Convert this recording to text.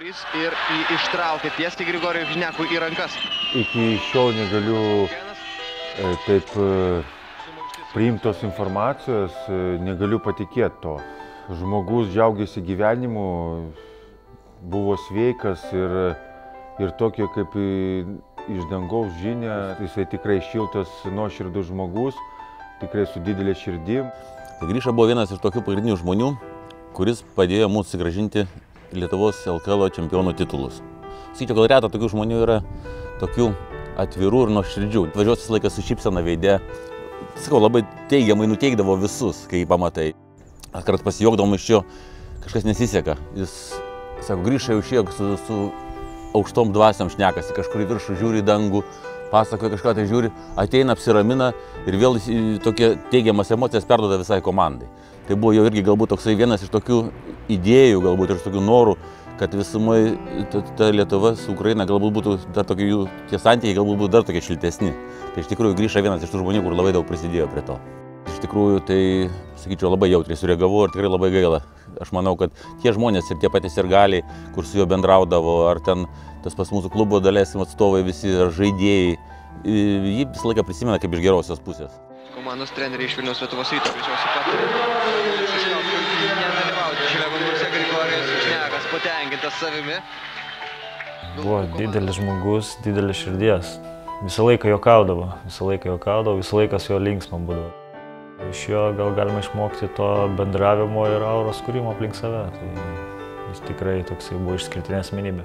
Kamuolys ir ištraukė tiesiai Grigorijui Žnekui į rankas. Iki šiol negaliu e, taip e, priimtos informacijos, e, negaliu patikėti to. Žmogus džiaugiasi gyvenimu, buvo sveikas ir, ir tokio kaip iš dangaus žinia, jisai tikrai šiltas, nuoširdus žmogus, tikrai su didelė širdim. Tai Grįža buvo vienas iš tokių pagrindinių žmonių, kuris padėjo mums sugražinti Lietuvos LKL čempionų titulus. Sakyčiau, gal reta tokių žmonių yra tokių atvirų ir nuoširdžių. Važiuos visą laiką su šypsena veidė. Sakau, labai teigiamai nuteikdavo visus, kai jį pamatai. Kart pasijokdavom iš jo, kažkas nesiseka. Jis, sako, grįžta jau išėjo su, su aukštom dvasiam šnekasi, kažkur į viršų žiūri dangų, pasakoja kažką tai žiūri, ateina, apsiramina ir vėl tokie teigiamas emocijas perdoda visai komandai. Tai buvo jau irgi galbūt toksai vienas iš tokių idėjų, galbūt ir tokių norų, kad visumai ta, ta Lietuva su Ukraina galbūt būtų dar tokie jų, tie santykiai galbūt būtų dar tokie šiltesni. Tai iš tikrųjų grįžta vienas iš tų žmonių, kur labai daug prisidėjo prie to. Iš tikrųjų, tai, sakyčiau, labai jautriai sureagavau ir tikrai labai gaila. Aš manau, kad tie žmonės ir tie patys ir galiai, kur su juo bendraudavo, ar ten tas pas mūsų klubo dalėsim atstovai, visi žaidėjai, jį visą laiką prisimena kaip iš gerosios pusės. Komandos treneriai iš Vilniaus Lietuvos ryto greičiausiai patarė. Siskauskui nedalyvauti šiame konkurse Grigorijus Žnekas patenkintas savimi. Buvo didelis žmogus, didelis širdies. Visą laiką juokaudavo, visą laiką juokaudavo, visą laiką su juo linksma būdavo. Iš jo gal galima išmokti to bendravimo ir auros kūrimo aplink save. Tai jis tikrai toksai buvo išskirtinė asmenybė.